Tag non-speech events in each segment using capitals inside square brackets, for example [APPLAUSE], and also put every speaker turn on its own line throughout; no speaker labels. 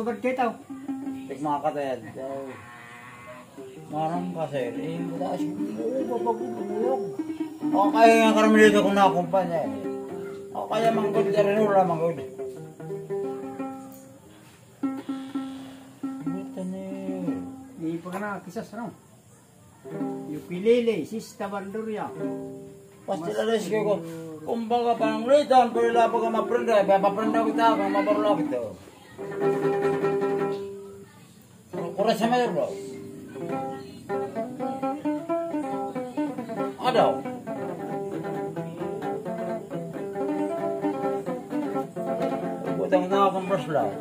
Kayo tao.
Tek mga katayad. Marang kasi, eh, wala siya papagulog. O kaya nga karami dito kung nakakumpanya eh. O kaya manggod ka rin, wala manggod. Buta na eh.
Hindi pa ka na kisas ano. Yung pilili, sista banduria.
Pasti alas ko ko. Kumbaga parang litan, pero wala pa ka maprenda. Kaya paprenda ko tayo, kung mabarlo kita. Kurang some of the roads. Otto. Huwag ang nakakambras
lang.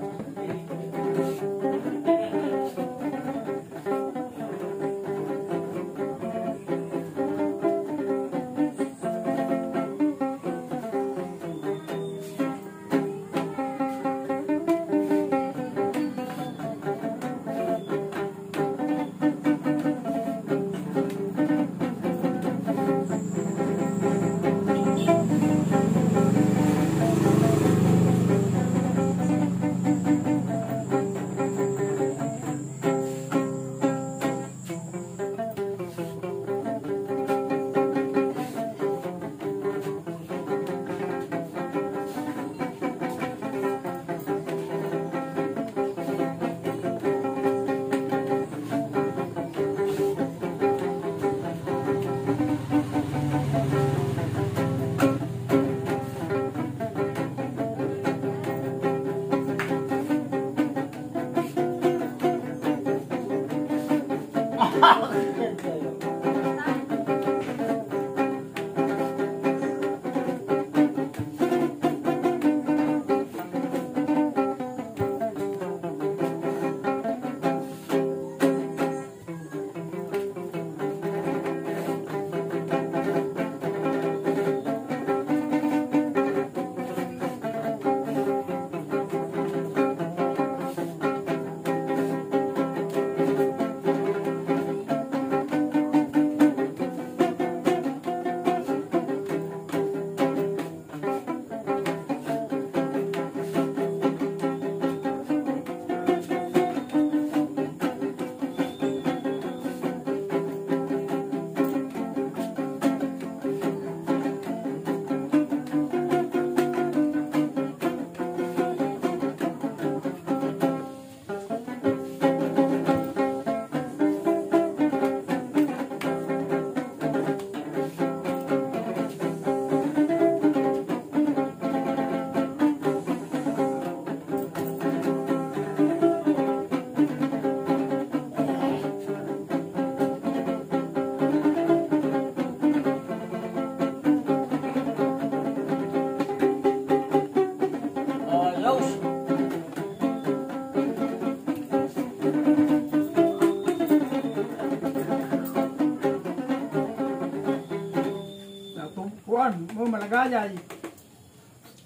Mo malagayay.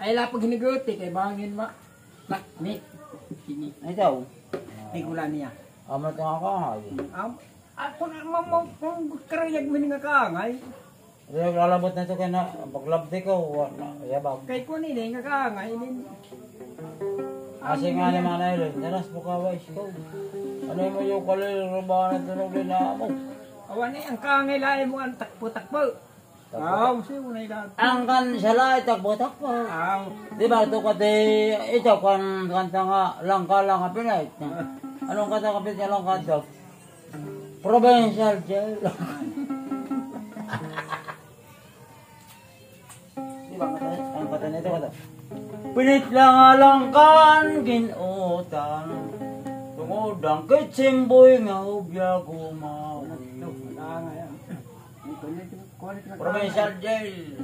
Ay lapag hinigote kay bangin ma. Nak, ni. Kini. Ay gula niya.
Amat nga ka nga.
Am, ako na mamang kung karayag mo nga kaangay.
Kaya lalabot na ito kaya na paglabdi ko. Wala. Yabag.
Kay ko ni nga kaangay. Inin.
Kasi nga ni Manay Lord, naras mo ka wais ko. Ano mo yung kalil, rubahan na tunog din na mo.
Awan ni ang kaangay lain mo ang takpo-takpo. Aw, mo na ilan.
Ang kan sala takbo-takbo.
Aw,
Di ba ito kati, ito kan kanta nga, langka lang ka pinay. Anong kanta ka pinay lang kanta? Provincial jail. [LAUGHS] Di ba kanta, ang kanta nito kanta? Pinit lang alangkan, ginutan. Tungod ang kitsimboy nga ubya kumawi. Profesor Jail.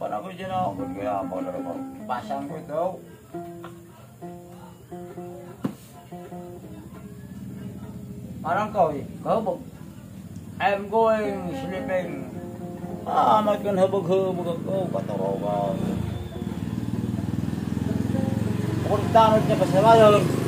Paano ko ginakot kaya apa? laro? Pasang ko daw. Parang kau ya? eh. Kabog. I'm going sleeping. Ah, matkan habog-habog kau, kata ka. Kung tanod niya pa sa.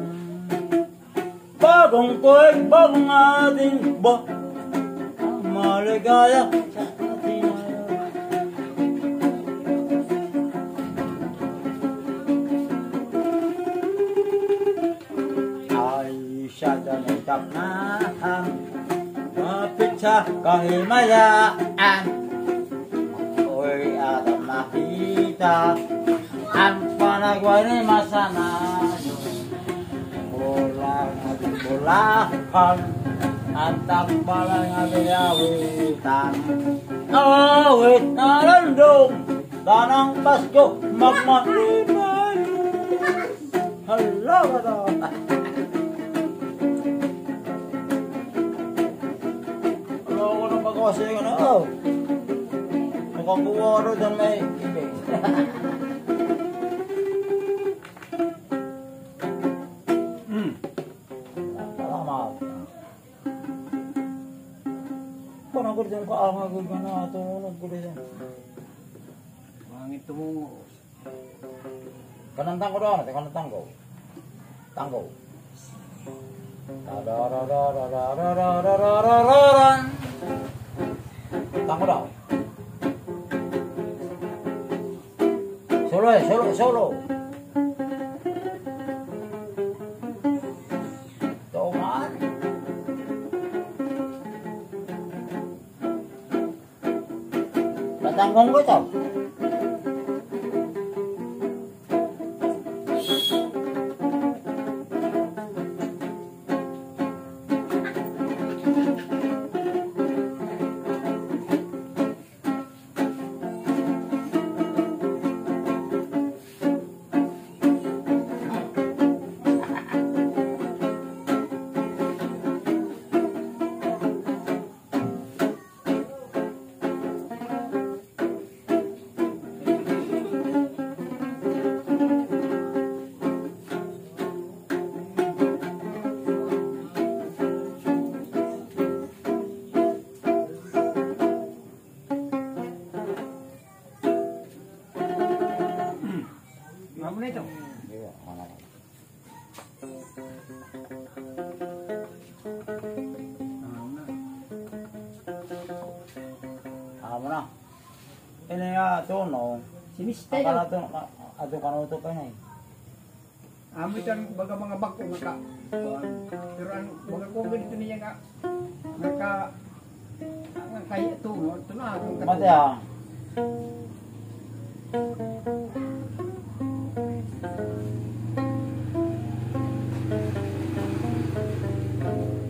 bo gong koi bo gong a ding bo ma le ga ya Aisha da ne tap na ma picha ka he ma ya an oi adam na pita an pa na gwa ne ma sana kulapan antap balang awitan awit narandong danang pasko magmanibayo hala ba da hala ko nang pagkawasay ko na oh nakakuwaro may ibig Paal nga gud kana atong gud diyan.
Mangit mo.
Kanan tanggo daw, teh kanan tanggo. Tanggo. Tanggo. Solo, solo, solo. 三公 món. Ko ito. Ini nga, tono.
Sinistay
Akala
daw.
to, ato kanuto pa na eh.
Amo ito ang baga mga bako nga ka. Kuwan. Pero ang mga kong ganito niya nga. Naka. Ang kaya ito. no? Ito na. Ang
Mati ah.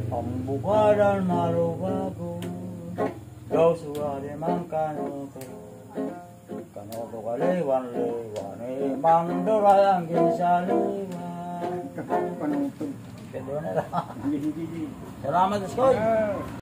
Pembukaan marubago Daw suwari mang kanoto kano Kanoto kaliwan liwan eh, manduray ang
gisaliwan. Kanoto.
Salamat, Skoy.